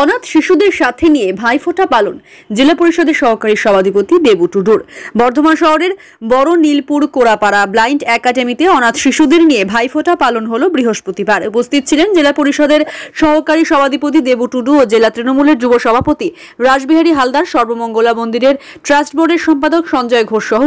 অনাথ শিশুদের সাথে নিয়ে ভাইফোঁটা পালন জেলা পরিষদের সহকারী সভাধিপতি দেবু টুডুর। বর্ধমান শহরের বড় নীলপুর কোরাপাড়া ব্লাইন্ড একাডেমিতে অনাথ শিশুদের নিয়ে ভাইফোঁটা পালন হলো বৃহস্পতিবার। উপস্থিত ছিলেন জেলা পরিষদের সহকারী সভাধিপতি দেবু টুডু ও জেলা তৃণমূলের যুব সভাপতি রাসবিহারী হালদার, সর্বমঙ্গলা মন্দিরের ট্রাস্ট বোর্ডের সম্পাদক সঞ্জয় ঘোষ সহ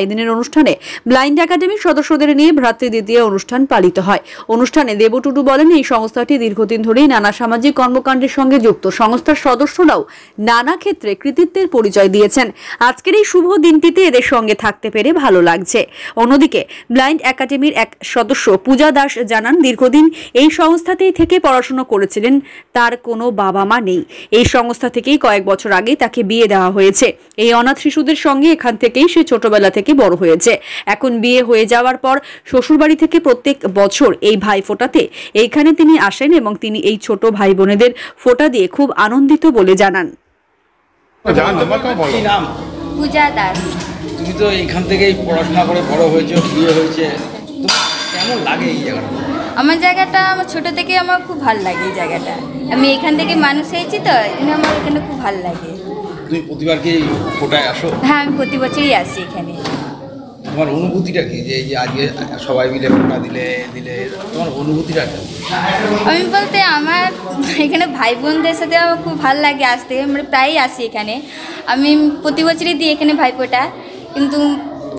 এই দিনের অনুষ্ঠানে ব্লাইন্ড একাডেমির সদস্যদের নিয়ে ভ্রাতৃদ্বিতীয় অনুষ্ঠান পালিত হয়। অনুষ্ঠানে দেবু টুডু বলেন, এই সংস্থাটি দীর্ঘদিন ধরেই নানা সামাজিক কর্মকাণ্ডের সঙ্গে যুক্ত সংস্থার সদস্যরাও নানা ক্ষেত্রে কৃতিত্বের পরিচয় দিয়েছেন। আজকের এই শুভ দিনটিতে এদের সঙ্গে থাকতে পেরে ভালো লাগছে। অন্যদিকে, ব্লাইন্ড একাডেমির এক সদস্য পূজা দাস জানান, দীর্ঘদিন এই সংস্থাতেই থেকে পড়াশোনা করেছিলেন, তার কোনো বাবা মা নেই। এই সংস্থা থেকেই কয়েক বছর আগে তাকে বিয়ে দেওয়া হয়েছে। এই অনাথ শিশুদের সঙ্গে এখান থেকেই সে ছোটবেলা থেকে বড় হয়েছে। এখন বিয়ে হয়ে যাওয়ার পর শ্বশুরবাড়ি থেকে প্রত্যেক বছর এই ভাই ফোটাতে এইখানে তিনি আসেন এবং তিনি এই ছোট ভাই বোনেদের ফোঁটা খুব আনন্দিত বলে জানান। জান নাম্বারটা বলো। কি নাম? পূজা দাস। তুমি তো এখান থেকেই পড়াশোনা করে বড় হয়েছো বিয়ে হয়েছে। কেমন লাগে এই জায়গাটা? আমার জায়গাটা আমার ছোটো থেকে আমার খুব ভালো লাগে এই জায়গাটা। আমি এখান থেকে মানুষ হয়েছি তো জন্য আমার এখানে খুব ভালো লাগে। তুমি প্রতিবার কি ফোটায় আসো? হ্যাঁ আমি প্রতি বছরই আসি এখানে। তোমার অনুভূতিটা কি? যে আজকে সবাই মিলে ফোটা দিলে দিলে তোমার অনুভূতিটা কি? আমি বলতে আমার এখানে ভাই বোনদের সাথে আমার খুব ভালো লাগে আসতে। মানে প্রায়ই আসি এখানে। আমি প্রতি বছরই দিই এখানে ভাইফোঁটা কিন্তু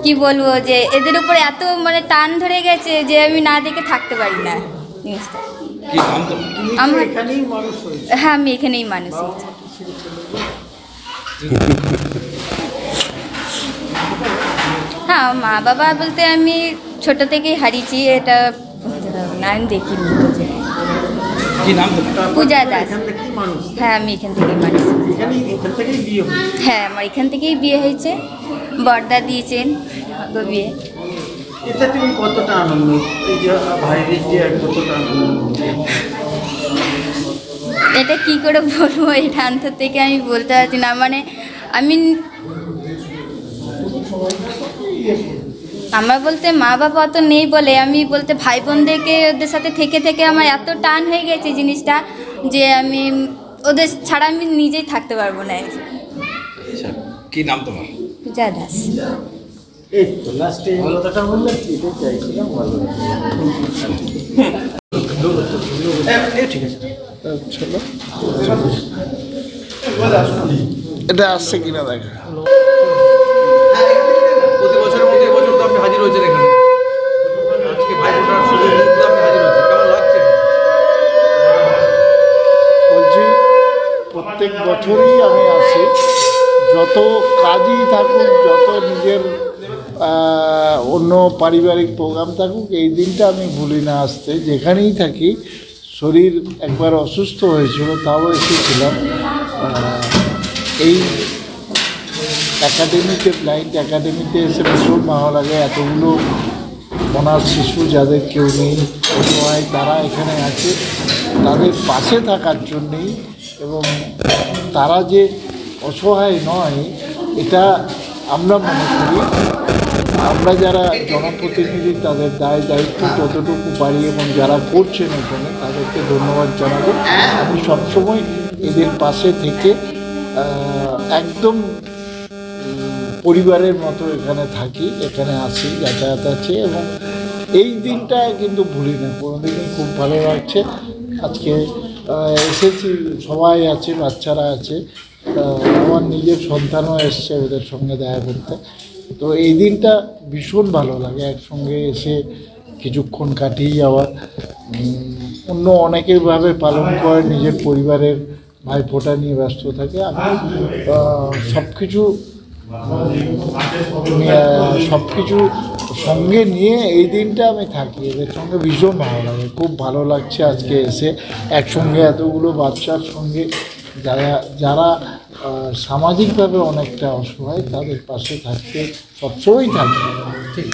কি বলব যে এদের উপরে এত মানে টান ধরে গেছে যে আমি না দেখে থাকতে পারি না জিনিসটা। আমার হ্যাঁ আমি এখানেই মানুষ হয়েছি হ্যাঁ মা বাবা বলতে আমি ছোট থেকেই হারিয়েছি এটা দেখিনি। কি নাম তোমার? পূজা দাস। হ্যাঁ আমি এখান থেকেই মানুষ। এখানেই এখান থেকেই বিয়ে হয়েছে? হ্যাঁ আমার এখান থেকেই বিয়ে হয়েছে। বর্দা দিয়েছেন বিয়ে কতটা আনন্দ? এটা কি করে বলব? এটা অন্তর থেকে আমি বলতে পারছি না। মানে আমি আমার বলতে মা বাবা অত নেই বলে আমি বলতে ভাই বোনদেরকে ওদের সাথে থেকে থেকে আমার এত টান হয়ে গেছে জিনিসটা যে আমি ওদের ছাড়া আমি নিজেই থাকতে পারব না। আচ্ছা কি নাম তোমার? পূজা দাস। এই তো লাস্টে এই কথাটা বললে এটা চাইছিলাম ভালো ঠিক আছে। এটা আসছে কিনা দেখা। এখানে। আজকে ভাই ফোটার আপনি হাজির হয়েছেন বলছি, প্রত্যেক বছরই আমি আসি। যত কাজই থাকুক, যত নিজের অন্য পারিবারিক প্রোগ্রাম থাকুক, এই দিনটা আমি ভুলি না আসতে। যেখানেই থাকি, শরীর একবার অসুস্থ হয়েছিল, তাও এসেছিলাম। এই একাডেমিতে ব্লাইন্ড একাডেমিতে এসে ভীষণ ভালো লাগে। এতগুলো অনাথ শিশু যাদের কেউ নেই অসহায় তারা এখানে আছে। তাদের পাশে থাকার জন্যেই এবং তারা যে অসহায় নয়, এটা আমরা মনে করি। আমরা যারা জনপ্রতিনিধি, তাদের দায় দায়িত্ব যতটুকু পারি এবং যারা করছেন এখানে, তাদেরকে ধন্যবাদ জানাব। আমি সবসময় এদের পাশে থেকে একদম পরিবারের মতো এখানে থাকি, এখানে আসি, যাতায়াত আছে এবং এই দিনটা কিন্তু ভুলি না কোনোদিনই খুব ভালো লাগছে। আজকে এসেছি, সবাই আছে, বাচ্চারা আছে আমার নিজের সন্তানও এসছে ওদের সঙ্গে দেখা করতে। তো এই দিনটা ভীষণ ভালো লাগে, একসঙ্গে এসে কিছুক্ষণ কাটিয়ে যাওয়া। অন্য অনেকের ভাবে পালন করে, নিজের পরিবারের ভাইফোঁটা নিয়ে ব্যস্ত থাকে। আমি সব কিছু সব কিছু সঙ্গে নিয়ে এই দিনটা আমি থাকি। এদের সঙ্গে ভীষণ ভালো লাগে। খুব ভালো লাগছে আজকে এসে। একসঙ্গে এতগুলো বাচ্চার সঙ্গে যারা যারা সামাজিকভাবে অনেকটা অসহায়, তাদের পাশে থাকতে সবসময়ই থাকে। ঠিক।